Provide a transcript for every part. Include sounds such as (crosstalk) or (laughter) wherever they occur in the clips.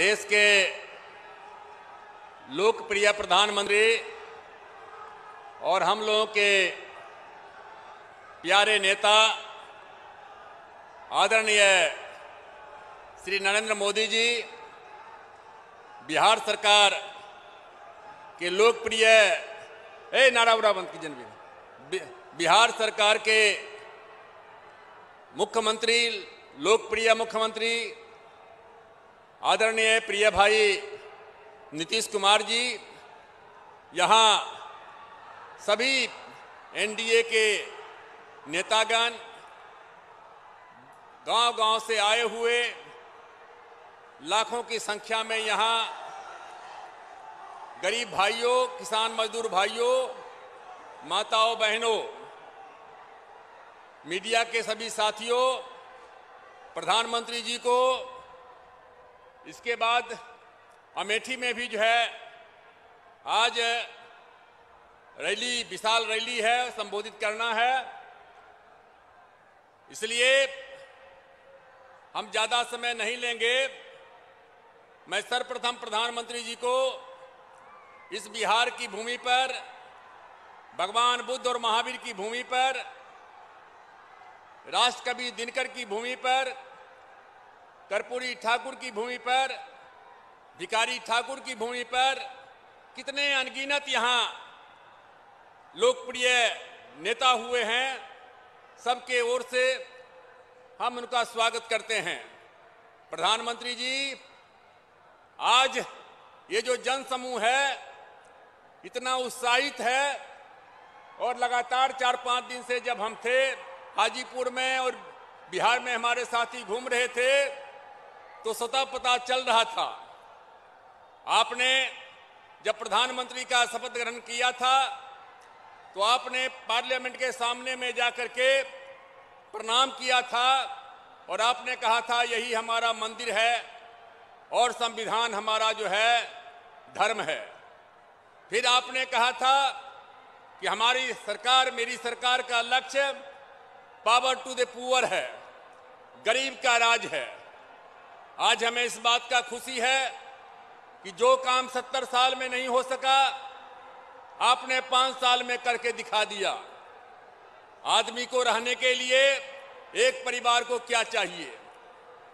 देश के लोकप्रिय प्रधानमंत्री और हम लोगों के प्यारे नेता, आदरणीय श्री नरेंद्र मोदी जी, बिहार सरकार के लोकप्रिय, ए नारा उरा बंद कीजिए ना बिहार सरकार के मुख्यमंत्री, लोकप्रिय मुख्यमंत्री आदरणीय प्रिय भाई नीतीश कुमार जी, यहाँ सभी एनडीए के नेतागण गांव-गांव से आए हुए, लाखों की संख्या में यहाँ गरीब भाइयों, किसान मजदूर भाइयों, माताओं, बहनों, मीडिया के सभी साथियों, प्रधानमंत्री जी को इसके बाद अमेठी में भी जो है, आज रैली, विशाल रैली है, संबोधित करना है। इसलिए हम ज़्यादा समय नहीं लेंगे। मैं सर्वप्रथम प्रधानमंत्री जी को इस बिहार की भूमि पर, भगवान बुद्ध और महावीर की भूमि पर, राष्ट्रकवि दिनकर की भूमि पर कर्पूरी ठाकुर की भूमि पर भिकारी ठाकुर की भूमि पर कितने अनगिनत यहाँ लोकप्रिय नेता हुए हैं, सबके ओर से हम उनका स्वागत करते हैं। प्रधानमंत्री जी, आज ये जो जन समूह है, इतना उत्साहित है और लगातार चार पाँच दिन से जब हम थे, हाजीपुर में और बिहार में हमारे साथी घूम रहे थे तो स्वतः पता चल रहा था। आपने जब प्रधानमंत्री का शपथ ग्रहण किया था तो आपने पार्लियामेंट के सामने में जाकर के प्रणाम किया था और आपने कहा था, यही हमारा मंदिर है और संविधान हमारा जो है, धर्म है। फिर आपने कहा था कि हमारी सरकार, मेरी सरकार का लक्ष्य, पावर टू द पुअर है, गरीब का राज है। आज हमें इस बात का खुशी है कि जो काम सत्तर साल में नहीं हो सका, आपने पाँच साल में करके दिखा दिया। आदमी को रहने के लिए एक परिवार को क्या चाहिए?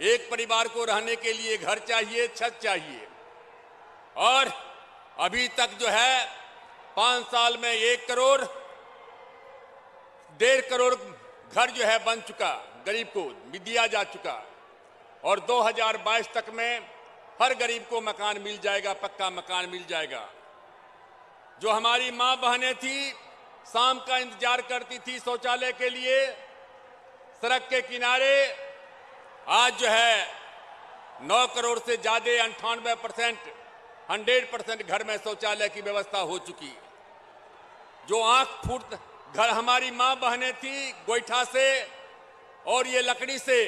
एक परिवार को रहने के लिए घर चाहिए, छत चाहिए? और अभी तक जो है, पाँच साल में एक करोड़, डेढ़ करोड़ घर जो है बन चुका, गरीब को दिया जा चुका। और 2022 तक में हर गरीब को मकान मिल जाएगा, पक्का मकान मिल जाएगा। जो हमारी माँ बहनें थी, शाम का इंतज़ार करती थी शौचालय के लिए, सड़क के किनारे, आज जो है नौ करोड़ से ज़्यादा अंठानवे परसेंट, हंड्रेड परसेंट घर में शौचालय की व्यवस्था हो चुकी। जो आँख फूट, घर हमारी माँ बहनें थी गोईठा से और ये लकड़ी से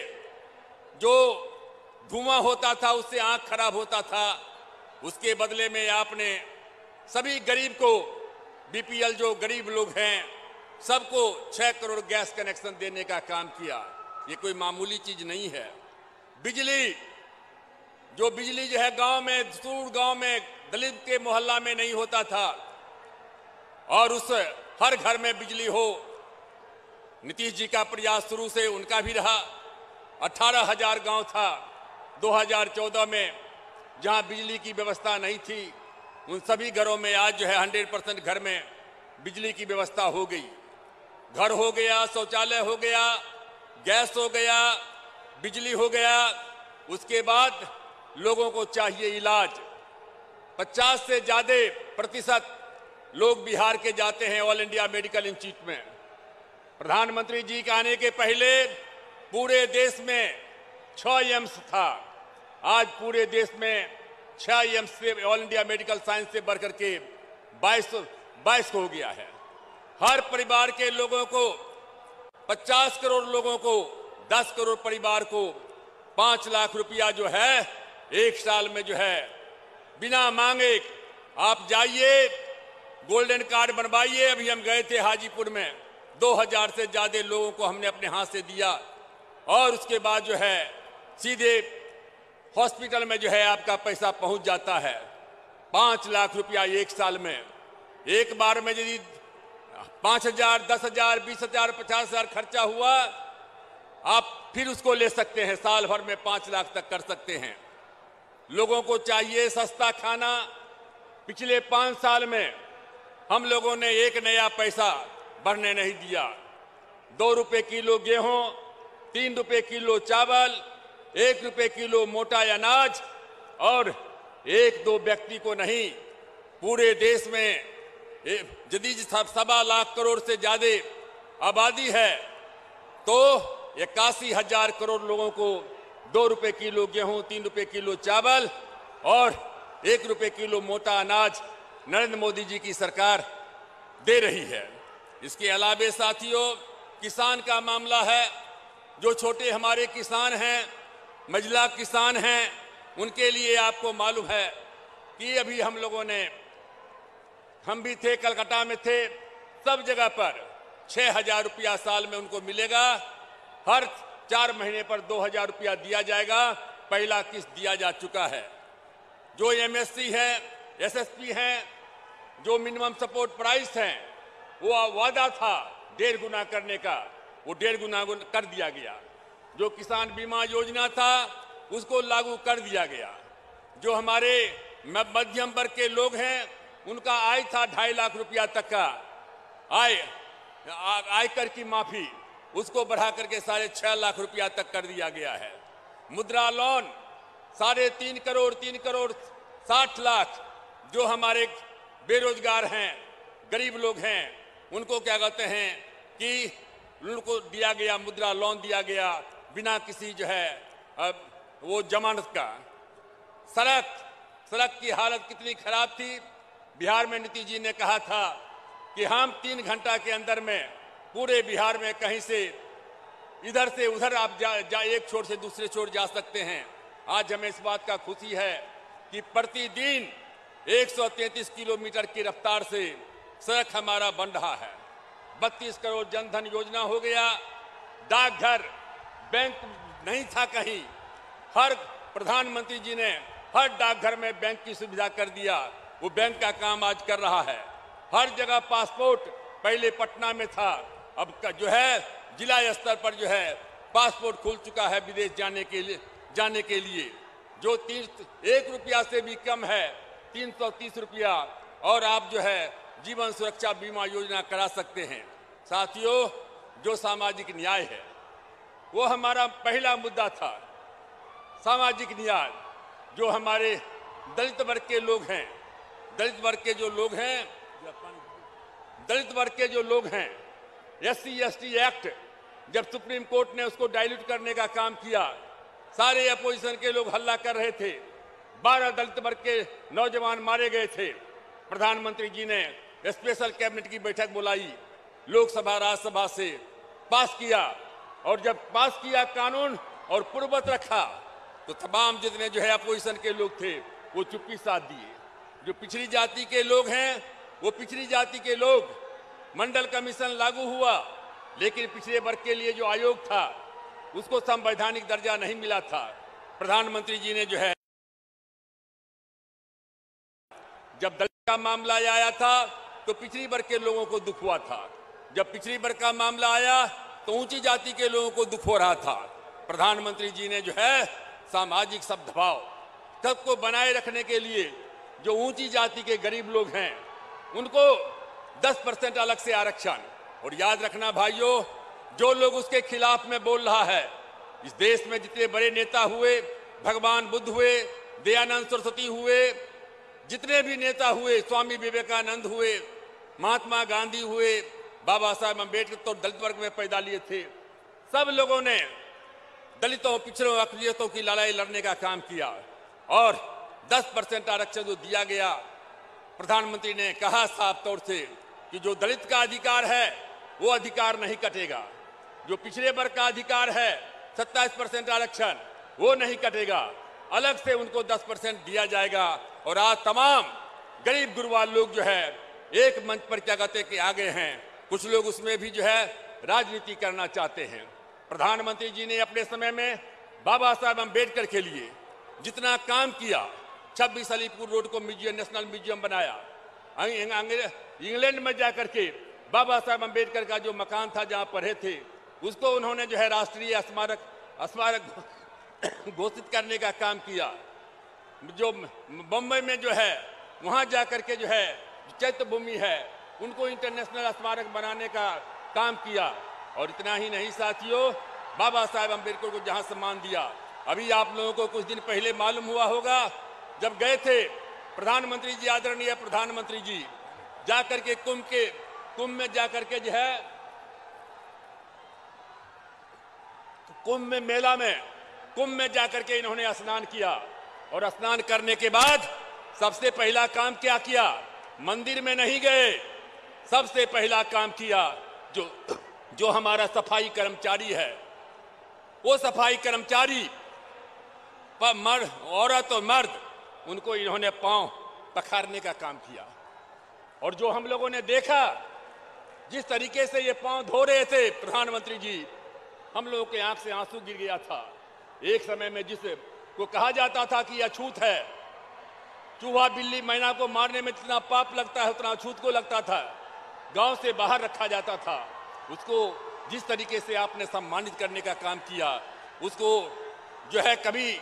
जो धुआँ होता था, उससे आँख खराब होता था। उसके बदले में आपने सभी गरीब को, बीपीएल जो गरीब लोग हैं, सबको छह करोड़ गैस कनेक्शन देने का काम किया। ये कोई मामूली चीज़ नहीं है। बिजली, जो बिजली जो है गाँव में, दूर गाँव में, दलित के मोहल्ला में नहीं होता था। और उस हर घर में बिजली हो, नीतीश जी का प्रयास शुरू से उनका भी रहा। अठारह हज़ार गाँव था। 2014 में जहाँ बिजली की व्यवस्था नहीं थी, उन सभी घरों में आज जो है 100 परसेंट घर में बिजली की व्यवस्था हो गई। घर हो गया, शौचालय हो गया, गैस हो गया, बिजली हो गया, उसके बाद लोगों को चाहिए इलाज। 50 से ज़्यादा प्रतिशत लोग बिहार के जाते हैं, ऑल इंडिया मेडिकल इंस्टीट्यूट में। प्रधानमंत्री जी के आने के पहले पूरे देश में छह एम्स था। आज पूरे देश में छह एम्स से ऑल इंडिया मेडिकल साइंस से बढ़कर के बाईस बाईस हो गया है। हर परिवार के लोगों को 50 करोड़ लोगों को 10 करोड़ परिवार को पाँच लाख रुपया जो है, एक साल में जो है, बिना मांगे आप जाइए, गोल्डन कार्ड बनवाइए। अभी हम गए थे हाजीपुर में। 2000 से ज़्यादा लोगों को हमने अपने हाथ से दिया। और उसके बाद जो है, सीधे हॉस्पिटल में जो है आपका पैसा पहुँच जाता है। पाँच लाख रुपया एक साल में। एक बार में यदि पाँच हज़ार, दस हज़ार, बीस हज़ार, पचास हज़ार खर्चा हुआ, आप फिर उसको ले सकते हैं, साल भर में पाँच लाख तक कर सकते हैं। लोगों को चाहिए सस्ता खाना। पिछले पाँच साल में हम लोगों ने एक नया पैसा बढ़ने नहीं दिया। दो रुपए किलो गेहूँ तीन रुपए किलो चावल, एक रुपए किलो मोटा अनाज और एक दो व्यक्ति को नहीं। पूरे देश में यदि सवा लाख करोड़ से ज़्यादा आबादी है तो इक्यासी हज़ार करोड़ लोगों को दो रुपए किलो गेहूँ, तीन रुपए किलो चावल और एक रुपए किलो मोटा अनाज नरेंद्र मोदी जी की सरकार दे रही है। इसके अलावे साथियों, किसान का मामला है जो छोटे हमारे किसान हैं, मजला किसान हैं, उनके लिए आपको मालूम है कि अभी हम लोगों ने, हम भी थे, कलकत्ता में थे, सब जगह पर छह हज़ार रुपया साल में उनको मिलेगा। हर चार महीने पर दो हज़ार रुपया दिया जाएगा। पहला किस्त दिया जा चुका है। जो एमएससी है एसएसपी हैं, जो मिनिमम सपोर्ट प्राइस है, वो वादा था, डेढ़ गुना करने का। वो डेढ़ गुना कर दिया गया। जो किसान बीमा योजना था, उसको लागू कर दिया गया। जो हमारे मध्यम वर्ग के लोग हैं, उनका आय था ढाई लाख रुपया तक का। आय आयकर की माफ़ी, उसको बढ़ा करके साढ़े छह लाख रुपया तक कर दिया गया है। मुद्रा लोन, साढ़े तीन करोड़ तीन करोड़ साठ लाख जो हमारे बेरोजगार हैं, गरीब लोग हैं, उनको क्या कहते हैं कि उनको दिया गया मुद्रा लोन दिया गया बिना किसी जो है अब वो जमानत का। सड़क सड़क की हालत कितनी खराब थी। बिहार में नीतीश जी ने कहा था कि हम तीन घंटा के अंदर में पूरे बिहार में कहीं से इधर से उधर आप जा, जा एक छोर से दूसरे छोर जा सकते हैं। आज हमें इस बात का खुशी है कि प्रतिदिन 133 किलोमीटर की रफ्तार से सड़क हमारा बन रहा है। 32 करोड़ जनधन योजना हो गया। डाकघर बैंक नहीं था कहीं। हर प्रधानमंत्री जी ने हर डाकघर में बैंक की सुविधा कर दिया। वो बैंक का काम आज कर रहा है। हर जगह पासपोर्ट पहले पटना में था। अब का जो है, जिला स्तर पर जो है, पासपोर्ट खुल चुका है विदेश जाने के लिए, जाने के लिए। जो तीन एक रुपया से भी कम है, तीन सौ तीस रुपया। और आप जो है जीवन सुरक्षा बीमा योजना करा सकते हैं। साथियों, जो सामाजिक न्याय है, वो हमारा पहला मुद्दा था। सामाजिक न्याय, जो हमारे दलित वर्ग के लोग हैं, दलित वर्ग के जो लोग हैं, दलित वर्ग के जो लोग हैं एस सी एक्ट जब सुप्रीम कोर्ट ने उसको डाइल्यूट करने का काम किया, सारे अपोजिशन के लोग हल्ला कर रहे थे। बारह दलित वर्ग के नौजवान मारे गए थे। प्रधानमंत्री जी ने स्पेशल कैबिनेट की बैठक बुलाई, लोकसभा, राज्यसभा से पास किया। और जब पास किया कानून और पूर्वत रखा तो तमाम जितने जो है अपोजिशन के लोग थे, वो चुप्पी साथ दिए। जो पिछड़ी जाति के लोग हैं, वो पिछड़ी जाति के लोग, मंडल कमीशन लागू हुआ, लेकिन पिछड़े वर्ग के लिए जो आयोग था, उसको संवैधानिक दर्जा नहीं मिला था। प्रधानमंत्री जी ने जो है, जब दलित का मामला आया था तो पिछड़ी वर्ग के लोगों को दुख हुआ था। जब पिछड़ी वर्ग का मामला आया तो ऊँची जाति के लोगों को दुख हो रहा था। प्रधानमंत्री जी ने जो है, सामाजिक सद्भाव सबको बनाए रखने के लिए जो ऊँची जाति के गरीब लोग हैं, उनको 10 परसेंट अलग से आरक्षण। और याद रखना भाइयों, जो लोग उसके खिलाफ में बोल रहा है, इस देश में जितने बड़े नेता हुए, भगवान बुद्ध हुए, दयानंद सरस्वती हुए, जितने भी नेता हुए, स्वामी विवेकानंद हुए महात्मा गांधी हुए, बाबा साहेब अंबेडकर तो दलित वर्ग में पैदा लिए थे। सब लोगों ने दलितों पिछड़ों अकलियतों की लड़ाई लड़ने का काम किया और 10 परसेंट आरक्षण जो दिया गया, प्रधानमंत्री ने कहा साफ़ तौर से कि जो दलित का अधिकार है, वो अधिकार नहीं कटेगा। जो पिछड़े वर्ग का अधिकार है, सत्ताईस परसेंट आरक्षण, वो नहीं कटेगा। अलग से उनको 10 परसेंट दिया जाएगा और आज तमाम गरीब गुरवाल लोग जो है एक मंच पर क्या कहते कि आगे हैं। कुछ लोग उसमें भी जो है राजनीति करना चाहते हैं। प्रधानमंत्री जी ने अपने समय में बाबा साहब अंबेडकर के लिए जितना काम किया, छब्बीस अलीपुर रोड को म्यूज़ियम, नेशनल म्यूज़ियम बनाया। अंग- इंग्लैंड में जाकर के बाबा साहब अंबेडकर का जो मकान था जहाँ पढ़े थे, उसको उन्होंने जो है राष्ट्रीय स्मारक स्मारक (coughs) घोषित करने का काम किया। जो बम्बई में जो है, वहाँ जाकर के जो है चैत्य भूमि है, उनको इंटरनेशनल स्मारक बनाने का काम किया। और इतना ही नहीं, साथियों, बाबा साहेब अंबेडकर को जहाँ सम्मान दिया, अभी आप लोगों को कुछ दिन पहले मालूम हुआ होगा, जब गए थे प्रधानमंत्री जी, आदरणीय प्रधानमंत्री जी, जाकर के कुंभ के, कुंभ में जाकर के जो है, कुंभ में मेला में, कुंभ में जाकर के इन्होंने स्नान किया। और स्नान करने के बाद सबसे पहला काम क्या किया? मंदिर में नहीं गए। सबसे पहला काम किया जो जो हमारा सफ़ाई कर्मचारी है, वो सफ़ाई कर्मचारी पर मर्द औरत और मर्द, उनको इन्होंने पाँव पखारने का काम किया। और जो हम लोगों ने देखा, जिस तरीके से ये पाँव धो रहे थे, प्रधानमंत्री जी, हम लोगों के आँख से आँसू गिर गया था। एक समय में जिस, को कहा जाता था कि अछूत है चूहा बिल्ली मैना को मारने में जितना पाप लगता है, उतना अछूत को लगता था। गाँव से बाहर रखा जाता था। उसको जिस तरीके से आपने सम्मानित करने का काम किया, उसको जो है कभी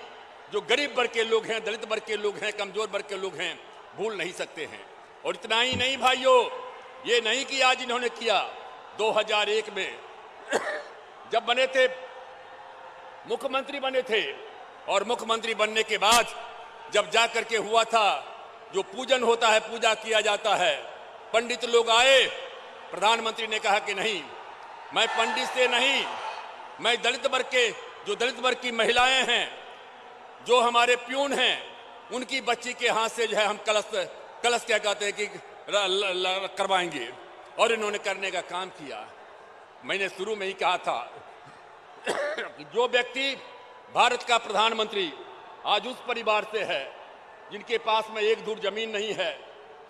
जो गरीब वर्ग के लोग हैं, दलित वर्ग के लोग हैं, कमज़ोर वर्ग के लोग हैं, भूल नहीं सकते हैं। और इतना ही नहीं भाइयों, ये नहीं कि आज इन्होंने किया। 2001 में (coughs) जब बने थे, मुख्यमंत्री बने थे, और मुख्यमंत्री बनने के बाद जब जा करके हुआ था, जो पूजन होता है, पूजा किया जाता है। पंडित लोग आए। प्रधानमंत्री ने कहा कि नहीं, मैं पंडित से नहीं, मैं दलित वर्ग के, जो दलित वर्ग की महिलाएँ हैं, जो हमारे प्यून हैं, उनकी बच्ची के हाथ से जो है हम कलश कलश क्या कहते हैं कि करवाएँगे। और इन्होंने करने का काम किया। मैंने शुरू में ही कहा था कि (coughs) जो व्यक्ति भारत का प्रधानमंत्री आज उस परिवार से है, जिनके पास में एक धूर ज़मीन नहीं है।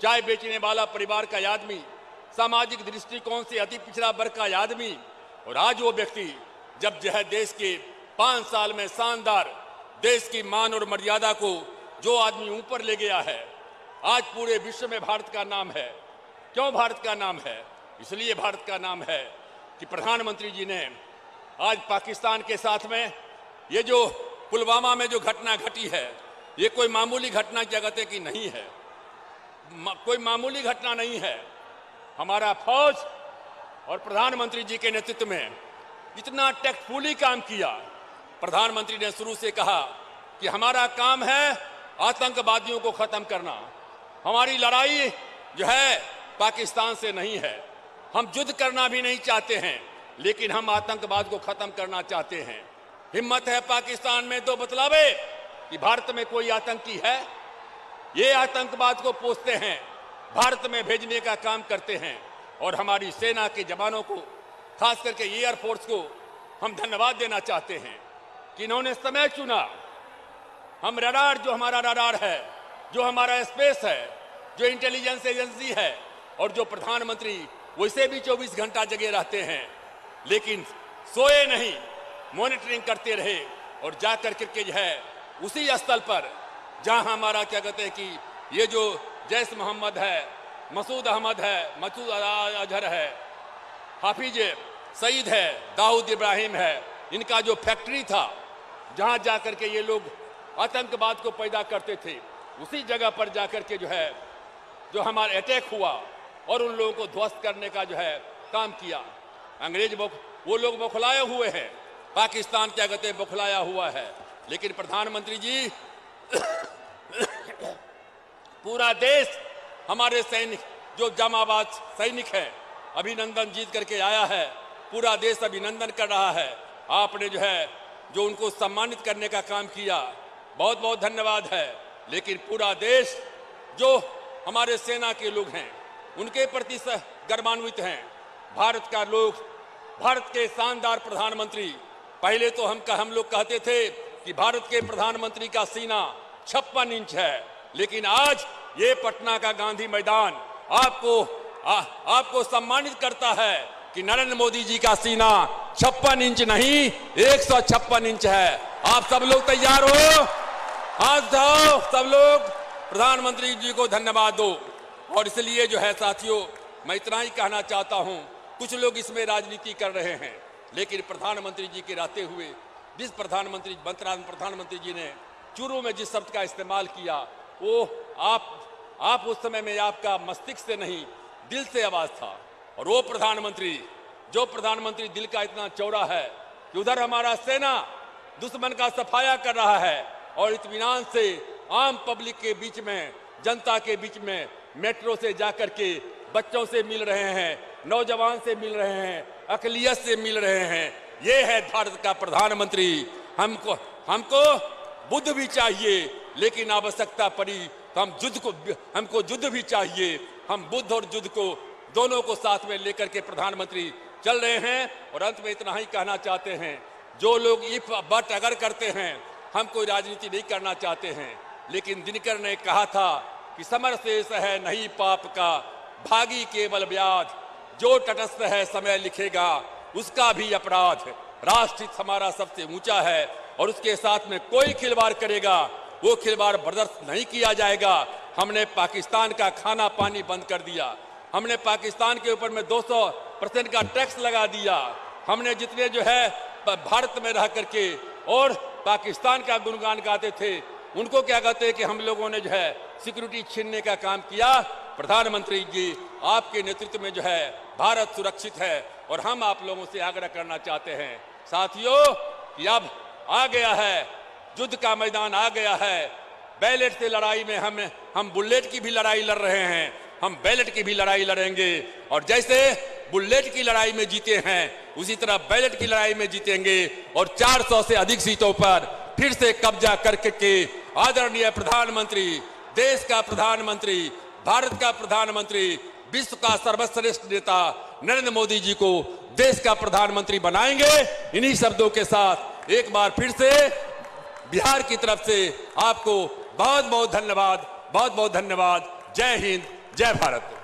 चाय बेचने वाला परिवार का आदमी, सामाजिक दृष्टिकोण से अति पिछड़ा वर्ग का आदमी, और आज वो व्यक्ति, जब जो है देश के पाँच साल में शानदार, देश की मान और मर्यादा को जो आदमी ऊपर ले गया है, आज पूरे विश्व में भारत का नाम है। क्यों भारत का नाम है? इसलिए भारत का नाम है कि प्रधानमंत्री जी ने आज पाकिस्तान के साथ में ये जो पुलवामा में जो घटना घटी है ये कोई मामूली घटना कहते कि नहीं है। मा, कोई मामूली घटना नहीं है। हमारा फौज और प्रधानमंत्री जी के नेतृत्व में इतना टेक्टफुली काम किया। प्रधानमंत्री ने शुरू से कहा कि हमारा काम है आतंकवादियों को खत्म करना। हमारी लड़ाई जो है पाकिस्तान से नहीं है। हम युद्ध करना भी नहीं चाहते हैं लेकिन हम आतंकवाद को खत्म करना चाहते हैं। हिम्मत है पाकिस्तान में तो बतलावे कि भारत में कोई आतंकी है। ये आतंकवाद को पोसते हैं, भारत में भेजने का काम करते हैं और हमारी सेना के जवानों को, खास करके एयरफोर्स को, हम धन्यवाद देना चाहते हैं कि इन्होंने समय चुना। हम रडार जो हमारा रडार है, जो हमारा स्पेस है, जो इंटेलिजेंस एजेंसी है और जो प्रधानमंत्री वैसे भी 24 घंटा जगे रहते हैं। लेकिन सोए नहीं। मॉनिटरिंग करते रहे और जा कर जो है उसी स्थल पर, जहाँ हमारा क्या कहते हैं कि ये जो जैस मोहम्मद है, मसूद अहमद है, मसूद अजहर है, हाफिज सईद है, दाऊद इब्राहिम है, इनका जो फैक्ट्री था, जहाँ जाकर के ये लोग आतंकवाद को पैदा करते थे, उसी जगह पर जाकर के जो है, जो हमारा अटैक हुआ और उन लोगों को ध्वस्त करने का जो है काम किया। अंग्रेज़ वो लोग बौखलाए हुए हैं। पाकिस्तान क्या कहते हैं बौखलाया हुआ है। लेकिन प्रधानमंत्री जी, पूरा देश हमारे सैनिक, जो जमाबाद सैनिक है, अभिनंदन जीत करके आया है। पूरा देश अभिनंदन कर रहा है। आपने जो है, जो उनको सम्मानित करने का काम किया बहुत बहुत धन्यवाद है। लेकिन पूरा देश, जो हमारे सेना के लोग हैं, उनके प्रति गर्वान्वित हैं। भारत का लोग, भारत के शानदार प्रधानमंत्री पहले तो हम हम लोग कहते थे कि भारत के प्रधानमंत्री का सीना छप्पन इंच है लेकिन आज ये पटना का गांधी मैदान आपको आ, आपको सम्मानित करता है कि नरेंद्र मोदी जी का सीना छप्पन इंच नहीं एक सौ छप्पन इंच है। आप सब लोग तैयार हो? हाथ जाओ सब लोग। प्रधानमंत्री जी को धन्यवाद दो। और इसलिए जो है साथियों मैं इतना ही कहना चाहता हूँ कुछ लोग इसमें राजनीति कर रहे हैं। लेकिन प्रधानमंत्री जी के रहते हुए, जिस प्रधानमंत्री, मंत्रालय प्रधानमंत्री जी ने चूरू में जिस शब्द का इस्तेमाल किया वो आप आप उस समय में आपका मस्तिष्क से नहीं, दिल से आवाज़ था। और वो प्रधानमंत्री, जो प्रधानमंत्री दिल का इतना चौड़ा है कि उधर हमारा सेना दुश्मन का सफाया कर रहा है और इत्मीनान से आम पब्लिक के बीच में, जनता के बीच में मेट्रो से जाकर के बच्चों से मिल रहे हैं नौजवान से मिल रहे हैं, अकलियत से मिल रहे हैं। ये है भारत का प्रधानमंत्री। हमको हमको बुद्ध भी चाहिए, लेकिन आवश्यकता पड़ी तो हम युद्ध को हमको युद्ध भी चाहिए। हम बुद्ध और युद्ध को दोनों को साथ में लेकर के प्रधानमंत्री चल रहे हैं और अंत में इतना ही कहना चाहते हैं, जो लोग इफ़ बट अगर करते हैं, हम कोई राजनीति नहीं करना चाहते हैं। लेकिन दिनकर ने कहा था कि समर शेष है नहीं पाप का, भागी केवल ब्याज। जो तटस्थ है, समय लिखेगा। उसका भी अपराध राष्ट्र हमारा सबसे ऊँचा है और उसके साथ में कोई खिलवाड़ करेगा। वो खिलवाड़ बर्दाश्त नहीं किया जाएगा। हमने पाकिस्तान का खाना पानी बंद कर दिया। हमने पाकिस्तान के ऊपर में 200 परसेंट का टैक्स लगा दिया। हमने जितने जो है भारत में रह करके और पाकिस्तान का गुणगान गाते थे। उनको क्या कहते हैं कि हम लोगों ने जो है, सिक्योरिटी छीनने का काम किया। प्रधानमंत्री जी, आपके नेतृत्व में जो है भारत सुरक्षित है और हम आप लोगों से आग्रह करना चाहते हैं। साथियों कि अब आ गया है। युद्ध का मैदान आ गया है। बैलेट से लड़ाई में हम हम बुलेट की भी लड़ाई लड़ रहे हैं। हम बैलेट की भी लड़ाई लड़ेंगे और जैसे बुलेट की लड़ाई में जीते हैं, उसी तरह बैलेट की लड़ाई में जीतेंगे और 400 से अधिक सीटों पर फिर से कब्जा करके के आदरणीय प्रधानमंत्री, देश का प्रधानमंत्री, भारत का प्रधानमंत्री विश्व का सर्वश्रेष्ठ नेता नरेंद्र मोदी जी को देश का प्रधानमंत्री बनाएँगे। इन्हीं शब्दों के साथ एक बार फिर से बिहार की तरफ़ से आपको बहुत बहुत धन्यवाद बहुत बहुत धन्यवाद। जय हिंद, जय भारत।